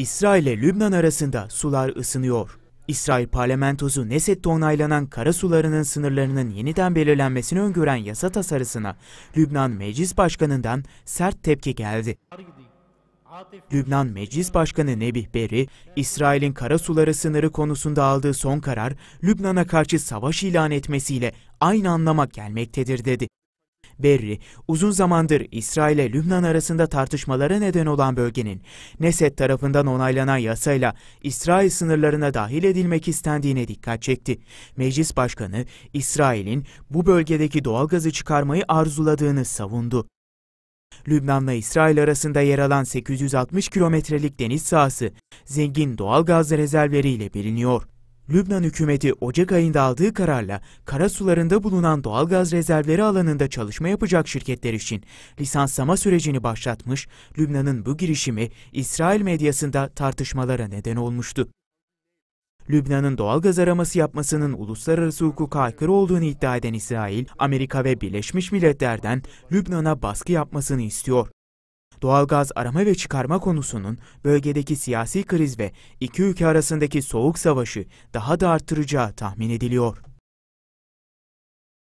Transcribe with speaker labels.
Speaker 1: İsrail ile Lübnan arasında sular ısınıyor. İsrail parlamentosu Neset'te onaylanan kara sularının sınırlarının yeniden belirlenmesini öngören yasa tasarısına Lübnan Meclis Başkanı'ndan sert tepki geldi. Lübnan Meclis Başkanı Nebih Berri, İsrail'in kara suları sınırı konusunda aldığı son karar, Lübnan'a karşı savaş ilan etmesiyle aynı anlama gelmektedir dedi. Berri, uzun zamandır İsrail ile Lübnan arasında tartışmalara neden olan bölgenin Neset tarafından onaylanan yasayla İsrail sınırlarına dahil edilmek istendiğine dikkat çekti. Meclis Başkanı, İsrail'in bu bölgedeki doğalgazı çıkarmayı arzuladığını savundu. Lübnan'la İsrail arasında yer alan 860 kilometrelik deniz sahası zengin doğal gaz rezervleriyle biliniyor. Lübnan hükümeti Ocak ayında aldığı kararla kara sularında bulunan doğal gaz rezervleri alanında çalışma yapacak şirketler için lisanslama sürecini başlatmış, Lübnan'ın bu girişimi İsrail medyasında tartışmalara neden olmuştu. Lübnan'ın doğal gaz araması yapmasının uluslararası hukuka aykırı olduğunu iddia eden İsrail, Amerika ve Birleşmiş Milletler'den Lübnan'a baskı yapmasını istiyor. Doğalgaz arama ve çıkarma konusunun bölgedeki siyasi kriz ve iki ülke arasındaki soğuk savaşı daha da arttıracağı tahmin ediliyor.